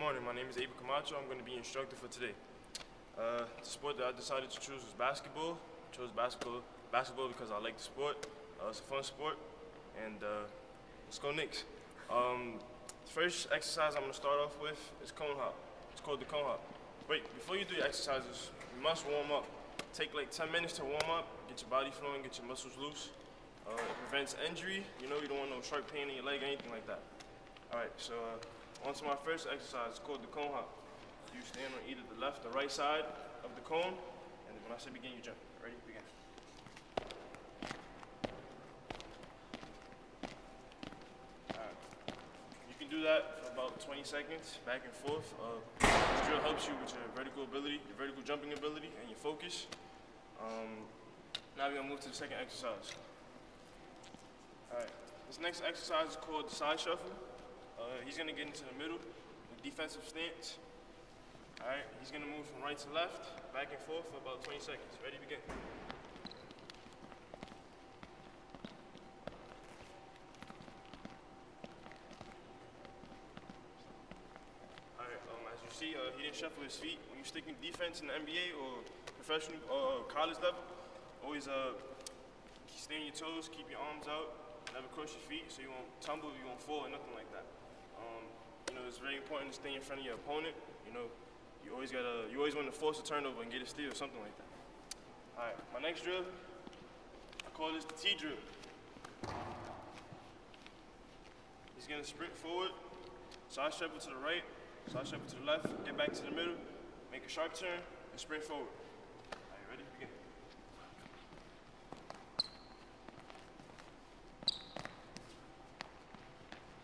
morning. My name is Abel Camacho. I'm going to be instructor for today. Uh, the sport that I decided to choose was basketball. I chose basketball, basketball because I like the sport. Uh, it's a fun sport, and uh, let's go Knicks. Um, first exercise I'm going to start off with is cone hop. It's called the cone hop. Wait, before you do your exercises, you must warm up. Take like 10 minutes to warm up, get your body flowing, get your muscles loose. Uh, it prevents injury. You know, you don't want no sharp pain in your leg or anything like that. All right, so uh, on to my first exercise. It's called the cone hop. You stand on either the left or right side of the cone, and when I say begin, you jump. Ready? Begin. You can do that for about 20 seconds, back and forth. Uh, this drill helps you with your vertical ability, your vertical jumping ability, and your focus. Um, now we're gonna move to the second exercise. All right. This next exercise is called the side shuffle. Uh, he's gonna get into the middle defensive stance. All right. He's gonna move from right to left, back and forth for about 20 seconds. Ready? Begin. All right. Um, as you see, uh, he didn't shuffle his feet. When you're sticking defense in the NBA or professional or college level, always uh, stay on your toes, keep your arms out, never cross your feet so you won't tumble, you won't fall, or nothing like that. Um, you know, it's very important to stay in front of your opponent. You know, you always gotta, you always want to force a turnover and get a steal or something like that. All right, my next drill, I call this the T drill. He's gonna sprint forward, side shuffle to the right, side shuffle to the left, get back to the middle, make a sharp turn, and sprint forward. All right, ready? Begin.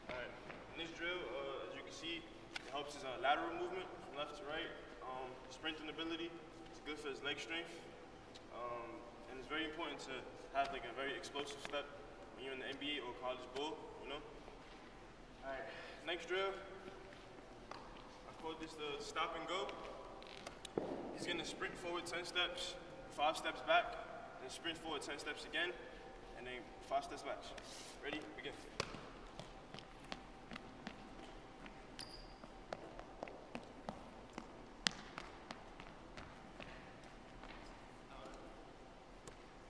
Alright, in this drill, uh, as you can see, it helps his uh, lateral movement from left to right, um, sprinting ability. It's good for his leg strength. Um, and it's very important to have like a very explosive step when you're in the NBA or college ball, you know? Alright, next drill, I call this the stop and go. He's gonna sprint forward 10 steps, five steps back, then sprint forward 10 steps again, and then five steps back. Ready? Begin.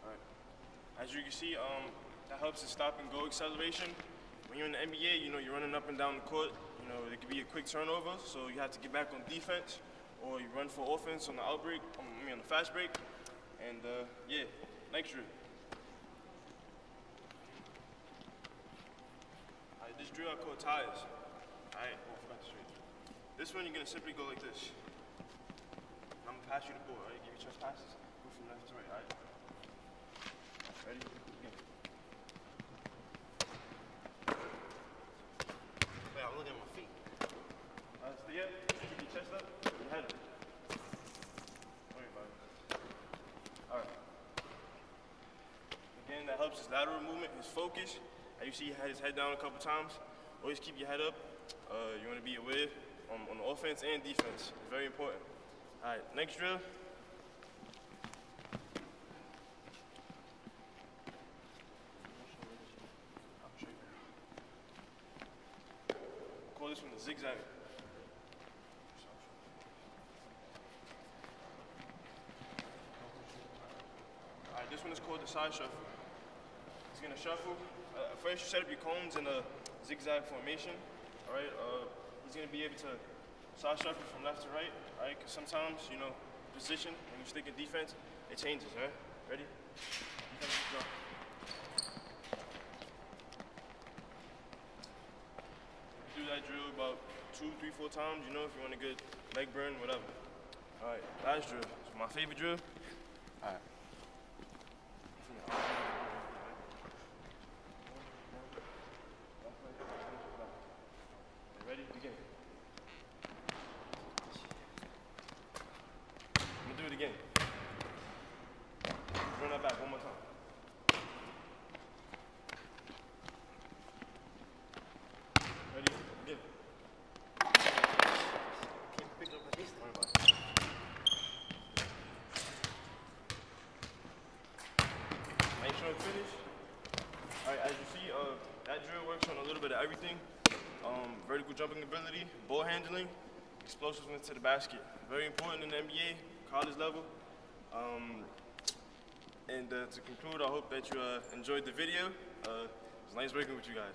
Alright. As you can see, um, that helps to stop and go acceleration. When you're in the NBA, you know, you're running up and down the court. You know, it could be a quick turnover, so you have to get back on defense, or you run for offense on the outbreak, I mean on the fast break. And uh, yeah, next drill. Alright, this drill I call tires. Alright, oh, I forgot show. This one you're gonna simply go like this. I'm gonna pass you the ball, alright? Give you chest passes. Go from left to right, alright? Ready? His lateral movement, his focus. As you see, he had his head down a couple times. Always keep your head up. Uh, you want to be aware on, on offense and defense. Very important. Alright, next drill. Call this one the. Alright, this one is called the side shuffle. He's gonna shuffle. Uh, first, you set up your cones in a zigzag formation. Alright, uh, he's gonna be able to side shuffle from left to right. Alright, because sometimes, you know, position, when you stick in defense, it changes, alright? Ready? Defense, go. do that drill about two, three, four times, you know, if you want a good leg burn, whatever. All right, last drill. It's my favorite drill. All right. Ready? Begin. I'm gonna do it again. Run that back one more time. Ready? Begin. Can't pick up like this. Don't worry about it. It's finished. Alright, as you see, uh, that drill works on a little bit of everything. Um, vertical jumping ability, ball handling, explosiveness to the basket. Very important in the NBA, college level. Um, and uh, to conclude, I hope that you uh, enjoyed the video. Uh, it was nice working with you guys.